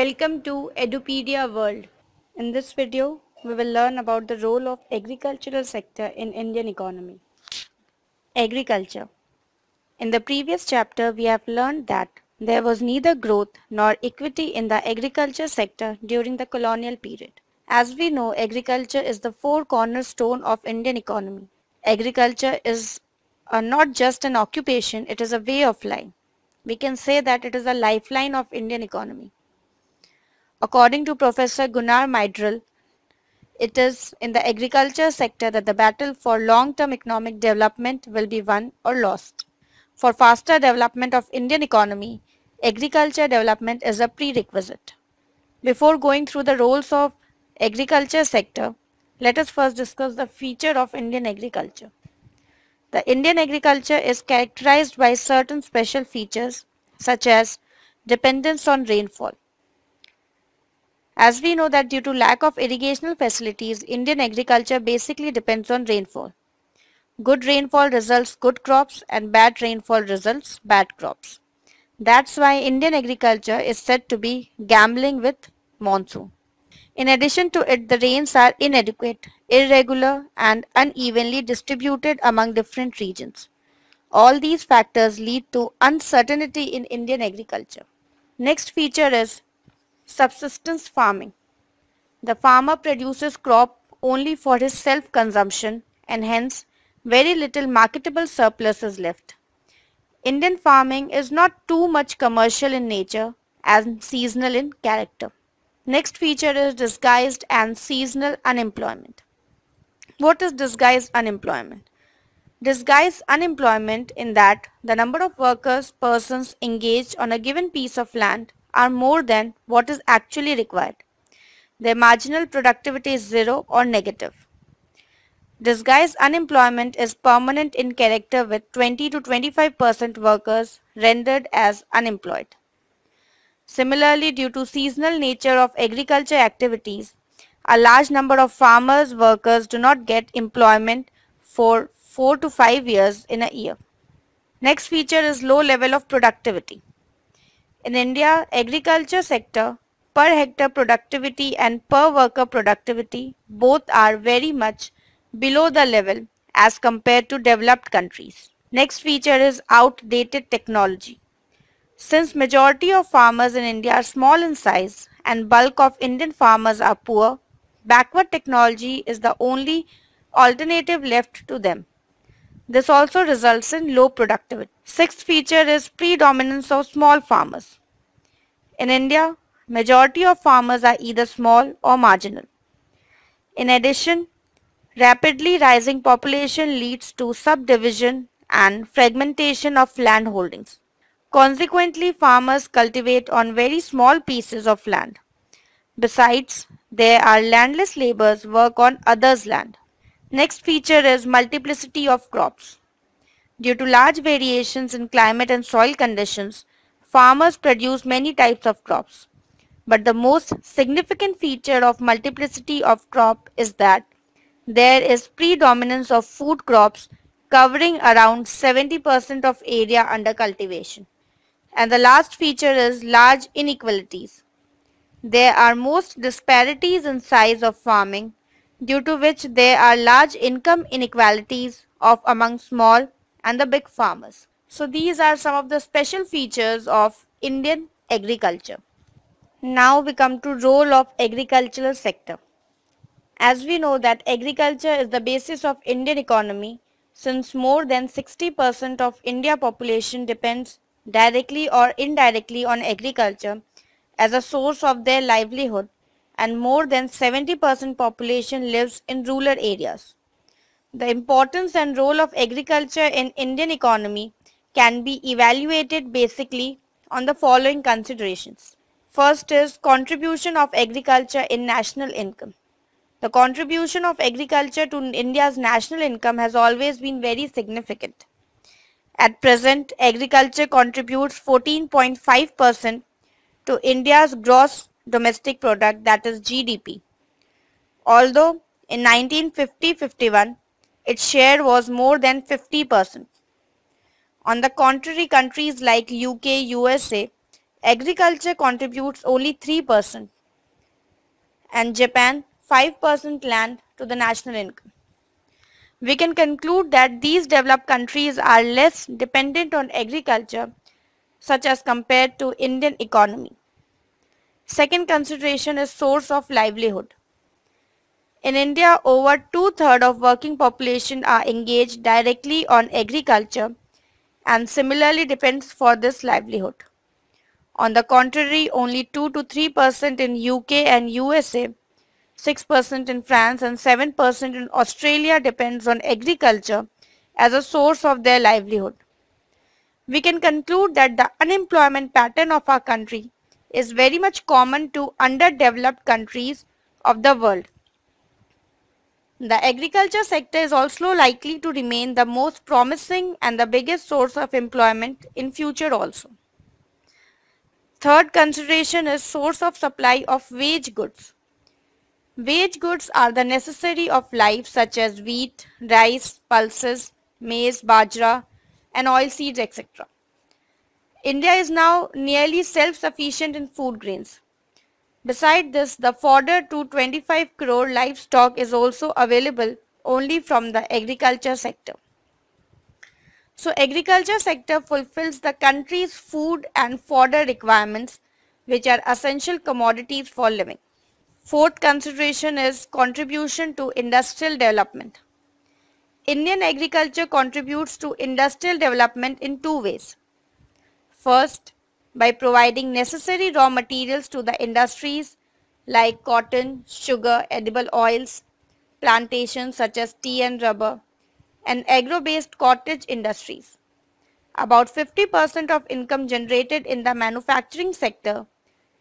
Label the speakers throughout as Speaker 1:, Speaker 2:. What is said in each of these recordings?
Speaker 1: Welcome to Edupedia World. In this video, we will learn about the role of agricultural sector in Indian economy. Agriculture. In the previous chapter, we have learned that there was neither growth nor equity in the agriculture sector during the colonial period. As we know, agriculture is the four cornerstone of Indian economy. Agriculture is not just an occupation, it is a way of life. We can say that it is a lifeline of Indian economy. According to Professor Gunnar Myrdal, it is in the agriculture sector that the battle for long-term economic development will be won or lost. For faster development of Indian economy, agriculture development is a prerequisite. Before going through the roles of agriculture sector, let us first discuss the feature of Indian agriculture. The Indian agriculture is characterized by certain special features such as dependence on rainfall. As we know that due to lack of irrigational facilities, Indian agriculture basically depends on rainfall. Good rainfall results good crops and bad rainfall results bad crops. That's why Indian agriculture is said to be gambling with monsoon. In addition to it, the rains are inadequate, irregular and unevenly distributed among different regions. All these factors lead to uncertainty in Indian agriculture. Next feature is subsistence farming. The farmer produces crop only for his self-consumption and hence very little marketable surplus is left. Indian farming is not too much commercial in nature and seasonal in character. Next feature is disguised and seasonal unemployment. What is disguised unemployment? Disguised unemployment in that the number of workers persons engaged on a given piece of land are more than what is actually required. Their marginal productivity is zero or negative. Disguised unemployment is permanent in character with 20 to 25% workers rendered as unemployed. Similarly, due to seasonal nature of agriculture activities, a large number of farmers workers do not get employment for 4 to 5 years in a year. Next feature is low level of productivity. In India, agriculture sector per hectare productivity and per worker productivity both are very much below the level as compared to developed countries. Next feature is outdated technology. Since majority of farmers in India are small in size and bulk of Indian farmers are poor, backward technology is the only alternative left to them. This also results in low productivity. Sixth feature is predominance of small farmers. In India, majority of farmers are either small or marginal. In addition, Rapidly rising population leads to subdivision and fragmentation of land holdings. Consequently, farmers cultivate on very small pieces of land. Besides, there are landless laborers work on others' land. Next feature is multiplicity of crops. Due to large variations in climate and soil conditions, farmers produce many types of crops. But the most significant feature of multiplicity of crop is that there is predominance of food crops covering around 70% of area under cultivation. And the last feature is large inequalities. There are most disparities in size of farming due to which there are large income inequalities of among small and the big farmers. So these are some of the special features of Indian agriculture. Now we come to role of agricultural sector. As we know that agriculture is the basis of Indian economy since more than 60% of India population depends directly or indirectly on agriculture as a source of their livelihood and more than 70% population lives in rural areas. The importance and role of agriculture in Indian economy can be evaluated basically on the following considerations. First is contribution of agriculture in national income. The contribution of agriculture to India's national income has always been very significant. At present, agriculture contributes 14.5% to India's gross domestic product that is GDP. Although in 1950-51, its share was more than 50%. On the contrary, countries like UK, USA agriculture contributes only 3% and Japan 5% land to the national income. We can conclude that these developed countries are less dependent on agriculture such as compared to Indian economy. Second consideration is source of livelihood. In India, over two-thirds of working population are engaged directly on agriculture and similarly depends for this livelihood. On the contrary, only 2 to 3% in UK and USA, 6% in France and 7% in Australia depends on agriculture as a source of their livelihood. We can conclude that the unemployment pattern of our country is very much common to underdeveloped countries of the world. The agriculture sector is also likely to remain the most promising and the biggest source of employment in future also. Third consideration is source of supply of wage goods. Wage goods are the necessary of life such as wheat, rice, pulses, maize, bajra and oil seeds etc. India is now nearly self-sufficient in food grains. Beside this, the fodder to 25 crore livestock is also available only from the agriculture sector. So agriculture sector fulfills the country's food and fodder requirements which are essential commodities for living. Fourth consideration is contribution to industrial development. Indian agriculture contributes to industrial development in two ways. First, by providing necessary raw materials to the industries like cotton, sugar, edible oils, plantations such as tea and rubber, and agro-based cottage industries. About 50% of income generated in the manufacturing sector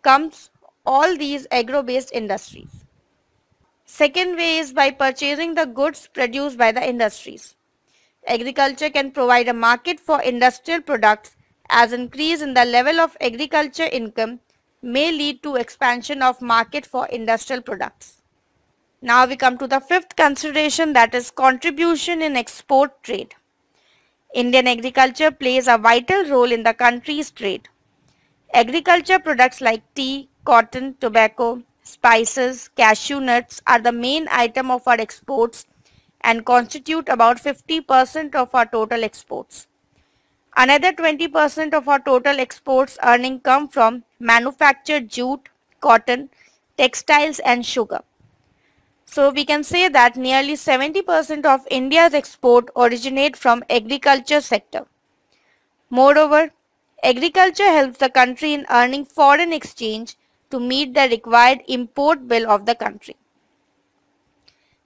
Speaker 1: comes all these agro-based industries. Second way is by purchasing the goods produced by the industries. Agriculture can provide a market for industrial products as increase in the level of agriculture income may lead to expansion of market for industrial products. Now we come to the fifth consideration that is contribution in export trade. Indian agriculture plays a vital role in the country's trade. Agriculture products like tea, cotton, tobacco, spices, cashew nuts are the main item of our exports and constitute about 50% of our total exports. Another 20% of our total exports earning come from manufactured jute, cotton, textiles and sugar. So we can say that nearly 70% of India's export originate from agriculture sector. Moreover, agriculture helps the country in earning foreign exchange to meet the required import bill of the country.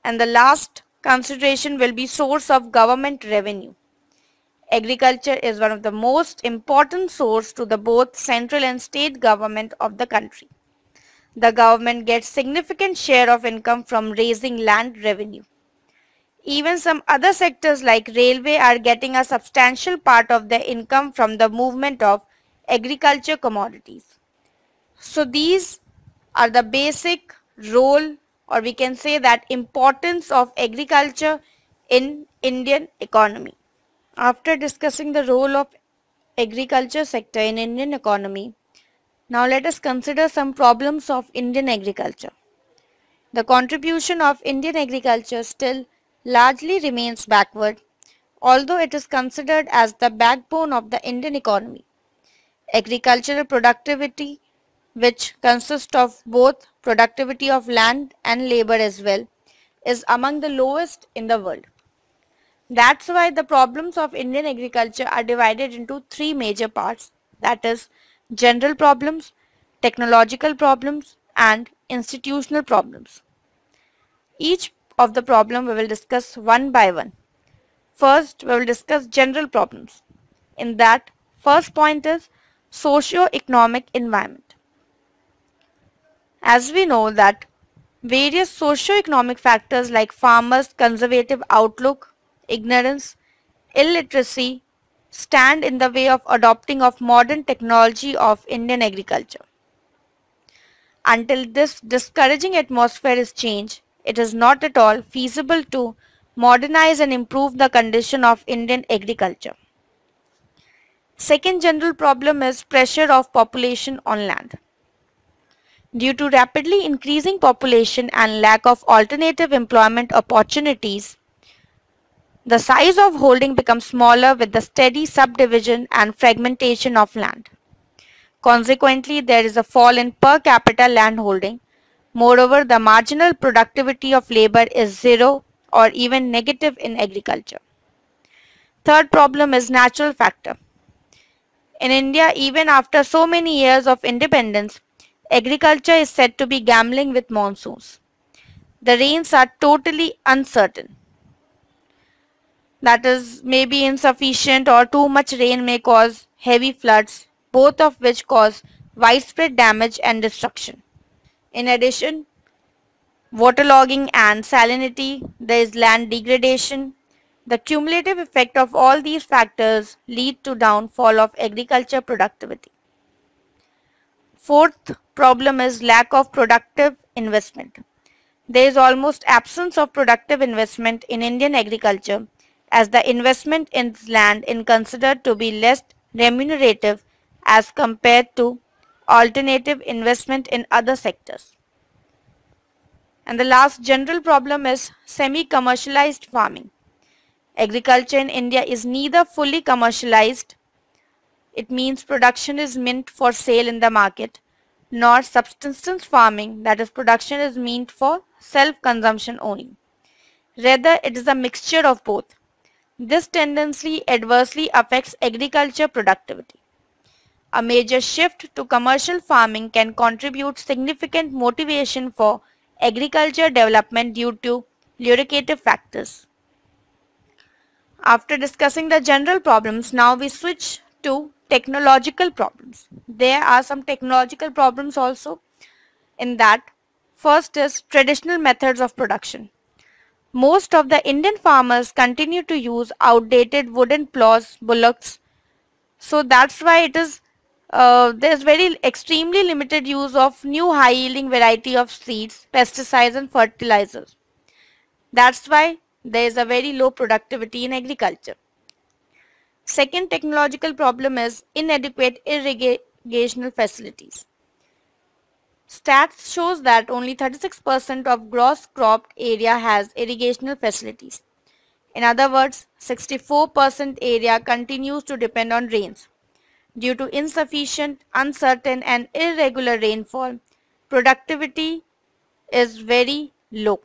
Speaker 1: And the last consideration will be source of government revenue. Agriculture is one of the most important source to the both central and state government of the country. The government gets significant share of income from raising land revenue. Even some other sectors like railway are getting a substantial part of their income from the movement of agriculture commodities. So these are the basic role or we can say that importance of agriculture in Indian economy. After discussing the role of agriculture sector in Indian economy, now let us consider some problems of Indian agriculture. The contribution of Indian agriculture still largely remains backward, although it is considered as the backbone of the Indian economy. Agricultural productivity, which consists of both productivity of land and labor as well, is among the lowest in the world. That's why the problems of Indian agriculture are divided into three major parts that is general problems, technological problems and institutional problems. Each of the problem we will discuss one by one. First we will discuss general problems. In that first point is socio-economic environment. As we know that various socio-economic factors like farmers' conservative outlook, ignorance, illiteracy stand in the way of adopting of modern technology of Indian agriculture. Until this discouraging atmosphere is changed, it is not at all feasible to modernize and improve the condition of Indian agriculture. Second general problem is pressure of population on land. Due to rapidly increasing population and lack of alternative employment opportunities, the size of holding becomes smaller with the steady subdivision and fragmentation of land. Consequently, there is a fall in per capita land holding. Moreover, the marginal productivity of labor is zero or even negative in agriculture. Third problem is natural factor. In India, even after so many years of independence, agriculture is said to be gambling with monsoons. The rains are totally uncertain that is maybe insufficient or too much rain may cause heavy floods, both of which cause widespread damage and destruction. In addition, waterlogging and salinity, there is land degradation. The cumulative effect of all these factors lead to downfall of agriculture productivity. Fourth problem is lack of productive investment. There is almost absence of productive investment in Indian agriculture as the investment in land is considered to be less remunerative as compared to alternative investment in other sectors. And the last general problem is semi-commercialized farming. Agriculture in India is neither fully commercialized, it means production is meant for sale in the market, nor subsistence farming, that is production is meant for self-consumption only. Rather, it is a mixture of both. This tendency adversely affects agriculture productivity. A major shift to commercial farming can contribute significant motivation for agriculture development due to lucrative factors. After discussing the general problems, now we switch to technological problems. There are some technological problems also in that. First is traditional methods of production. Most of the Indian farmers continue to use outdated wooden plows, bullocks. So that's why it is uh, there's very extremely limited use of new high yielding variety of seeds, pesticides and fertilizers. That's why there is a very low productivity in agriculture. Second technological problem is inadequate irrigational facilities. Stats shows that only 36% of gross cropped area has irrigational facilities. In other words, 64% area continues to depend on rains. Due to insufficient, uncertain and irregular rainfall, productivity is very low.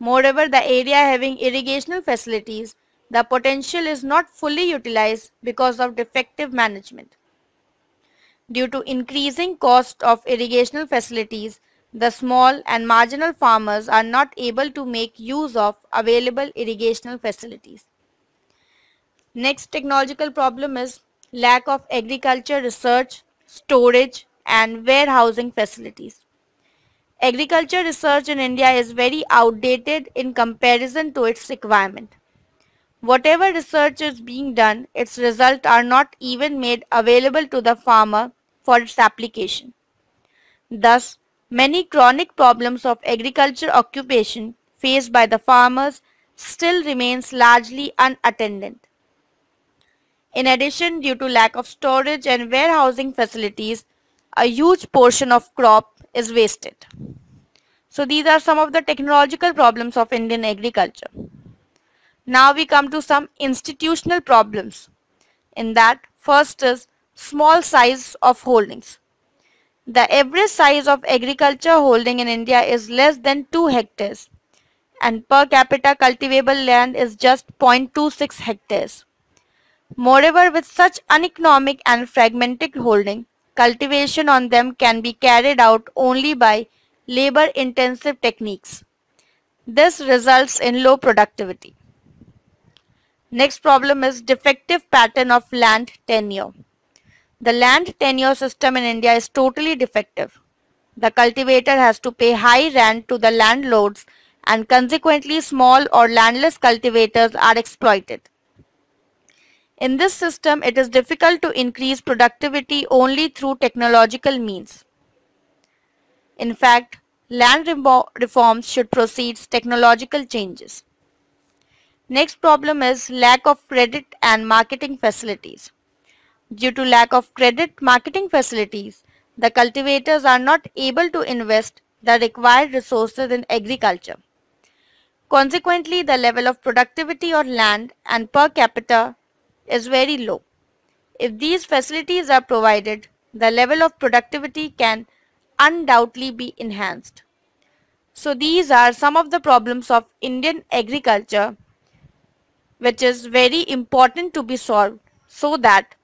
Speaker 1: Moreover, the area having irrigational facilities, the potential is not fully utilized because of defective management. Due to increasing cost of irrigational facilities, the small and marginal farmers are not able to make use of available irrigational facilities. Next technological problem is lack of agriculture research, storage and warehousing facilities. Agriculture research in India is very outdated in comparison to its requirement. Whatever research is being done, its results are not even made available to the farmer for its application. Thus, many chronic problems of agriculture occupation faced by the farmers still remains largely unattended. In addition, due to lack of storage and warehousing facilities, a huge portion of crop is wasted. So these are some of the technological problems of Indian agriculture. Now we come to some institutional problems. In that, first is small size of holdings. The average size of agriculture holding in India is less than 2 hectares and per capita cultivable land is just 0.26 hectares. Moreover, with such uneconomic and fragmented holding, cultivation on them can be carried out only by labor-intensive techniques. This results in low productivity. Next problem is defective pattern of land tenure. The land tenure system in India is totally defective. The cultivator has to pay high rent to the landlords and consequently small or landless cultivators are exploited. In this system, it is difficult to increase productivity only through technological means. In fact, land reforms should proceed technological changes. Next problem is lack of credit and marketing facilities. Due to lack of credit marketing facilities, the cultivators are not able to invest the required resources in agriculture. Consequently, the level of productivity on land and per capita is very low. If these facilities are provided, the level of productivity can undoubtedly be enhanced. So these are some of the problems of Indian agriculture which is very important to be solved so that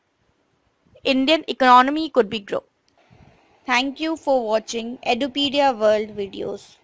Speaker 1: Indian economy could be grow. Thank you for watching Edupedia World videos.